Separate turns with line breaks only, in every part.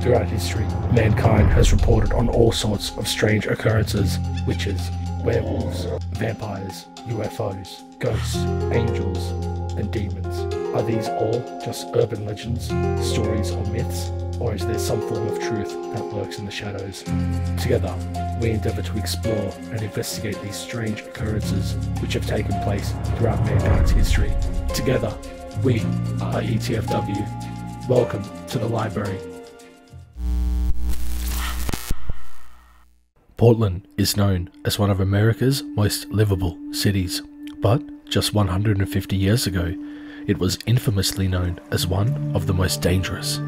throughout history, mankind has reported on all sorts of strange occurrences witches, werewolves, vampires, UFOs, ghosts, angels, and demons. Are these all just urban legends, stories, or myths? Or is there some form of truth that lurks in the shadows? Together, we endeavour to explore and investigate these strange occurrences which have taken place throughout mankind's history. Together, we are ETFW. Welcome to the library.
Portland is known as one of America's most livable cities, but just 150 years ago, it was infamously known as one of the most dangerous.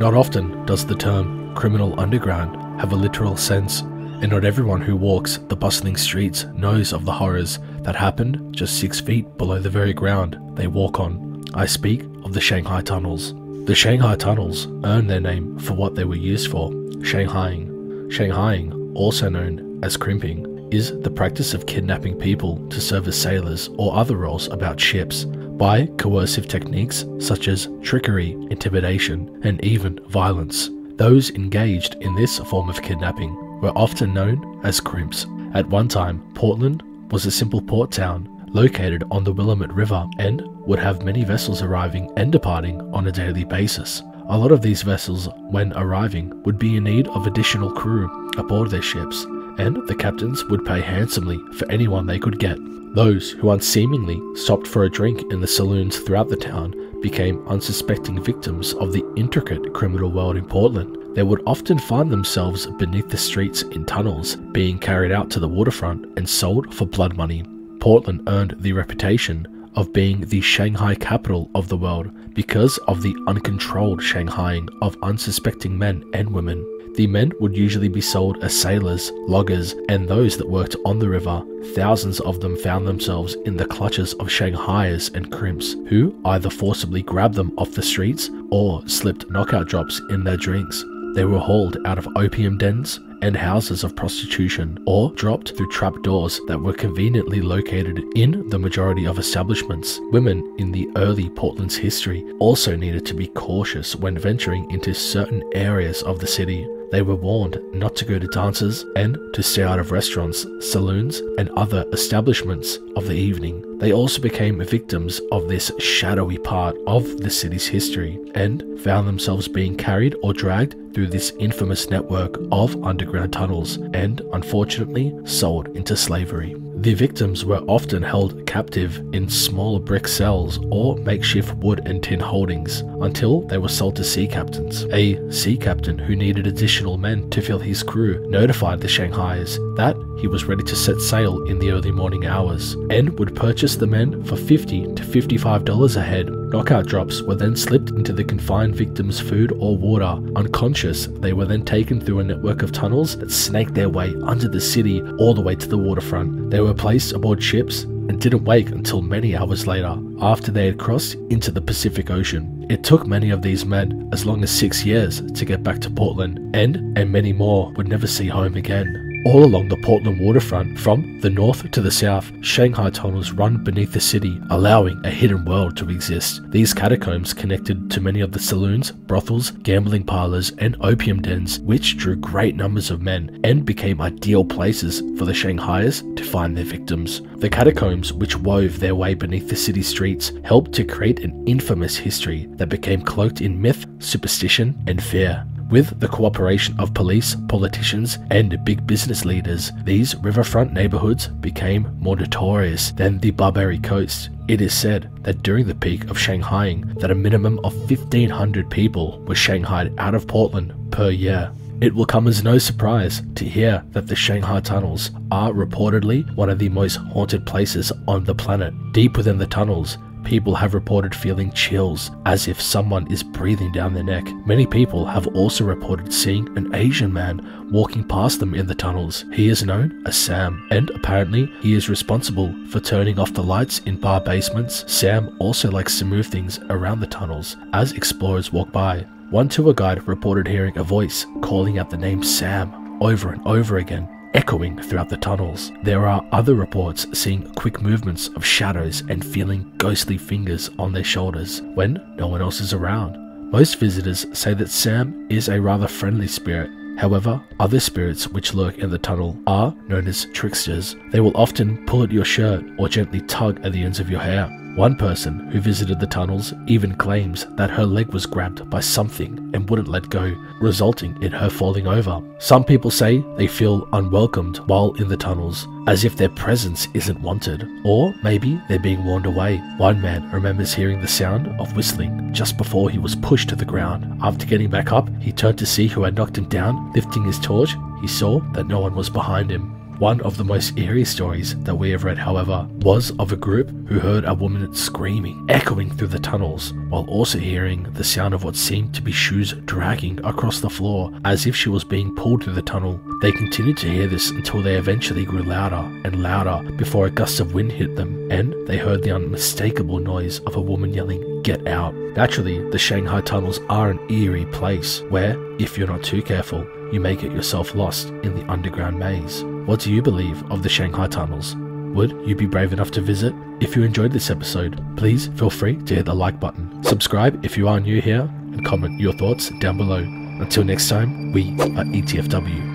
Not often does the term criminal underground have a literal sense, and not everyone who walks the bustling streets knows of the horrors that happened just six feet below the very ground they walk on. I speak of the Shanghai tunnels. The Shanghai tunnels earned their name for what they were used for Shanghaiing. Shanghaiing also known as crimping, is the practice of kidnapping people to serve as sailors or other roles about ships by coercive techniques such as trickery, intimidation, and even violence. Those engaged in this form of kidnapping were often known as crimps. At one time, Portland was a simple port town located on the Willamette River and would have many vessels arriving and departing on a daily basis. A lot of these vessels, when arriving, would be in need of additional crew aboard their ships, and the captains would pay handsomely for anyone they could get. Those who unseemingly stopped for a drink in the saloons throughout the town became unsuspecting victims of the intricate criminal world in Portland. They would often find themselves beneath the streets in tunnels, being carried out to the waterfront and sold for blood money. Portland earned the reputation of being the Shanghai capital of the world because of the uncontrolled Shanghaiing of unsuspecting men and women. The men would usually be sold as sailors, loggers, and those that worked on the river. Thousands of them found themselves in the clutches of Shanghaiers and crimps, who either forcibly grabbed them off the streets or slipped knockout drops in their drinks. They were hauled out of opium dens, and houses of prostitution, or dropped through trapdoors that were conveniently located in the majority of establishments. Women in the early Portland's history also needed to be cautious when venturing into certain areas of the city. They were warned not to go to dances and to stay out of restaurants, saloons, and other establishments of the evening. They also became victims of this shadowy part of the city's history and found themselves being carried or dragged through this infamous network of underground tunnels and, unfortunately, sold into slavery. The victims were often held captive in small brick cells or makeshift wood and tin holdings until they were sold to sea captains. A sea captain who needed additional men to fill his crew notified the Shanghaiers that he was ready to set sail in the early morning hours and would purchase the men for 50 to $55 a head. Knockout drops were then slipped into the confined victim's food or water. Unconscious, they were then taken through a network of tunnels that snaked their way under the city all the way to the waterfront. They were placed aboard ships and didn't wake until many hours later, after they had crossed into the Pacific Ocean. It took many of these men as long as six years to get back to Portland, and, and many more would never see home again. All along the Portland waterfront, from the north to the south, Shanghai tunnels run beneath the city, allowing a hidden world to exist. These catacombs connected to many of the saloons, brothels, gambling parlors, and opium dens, which drew great numbers of men and became ideal places for the Shanghaiers to find their victims. The catacombs, which wove their way beneath the city streets, helped to create an infamous history that became cloaked in myth, superstition, and fear. With the cooperation of police, politicians, and big business leaders, these riverfront neighborhoods became more notorious than the Barbary Coast. It is said that during the peak of Shanghaiing that a minimum of 1500 people were shanghaied out of Portland per year. It will come as no surprise to hear that the Shanghai tunnels are reportedly one of the most haunted places on the planet. Deep within the tunnels, People have reported feeling chills as if someone is breathing down their neck. Many people have also reported seeing an Asian man walking past them in the tunnels. He is known as Sam, and apparently he is responsible for turning off the lights in bar basements. Sam also likes to move things around the tunnels as explorers walk by. One tour guide reported hearing a voice calling out the name Sam over and over again echoing throughout the tunnels. There are other reports seeing quick movements of shadows and feeling ghostly fingers on their shoulders when no one else is around. Most visitors say that Sam is a rather friendly spirit. However, other spirits which lurk in the tunnel are known as tricksters. They will often pull at your shirt or gently tug at the ends of your hair. One person who visited the tunnels even claims that her leg was grabbed by something and wouldn't let go, resulting in her falling over. Some people say they feel unwelcomed while in the tunnels, as if their presence isn't wanted, or maybe they're being warned away. One man remembers hearing the sound of whistling just before he was pushed to the ground. After getting back up, he turned to see who had knocked him down. Lifting his torch, he saw that no one was behind him. One of the most eerie stories that we have read, however, was of a group who heard a woman screaming, echoing through the tunnels, while also hearing the sound of what seemed to be shoes dragging across the floor as if she was being pulled through the tunnel. They continued to hear this until they eventually grew louder and louder before a gust of wind hit them, and they heard the unmistakable noise of a woman yelling, Get out. Naturally, the Shanghai tunnels are an eerie place where, if you're not too careful, you may get yourself lost in the underground maze. What do you believe of the Shanghai tunnels? Would you be brave enough to visit? If you enjoyed this episode, please feel free to hit the like button. Subscribe if you are new here and comment your thoughts down below. Until next time, we are ETFW.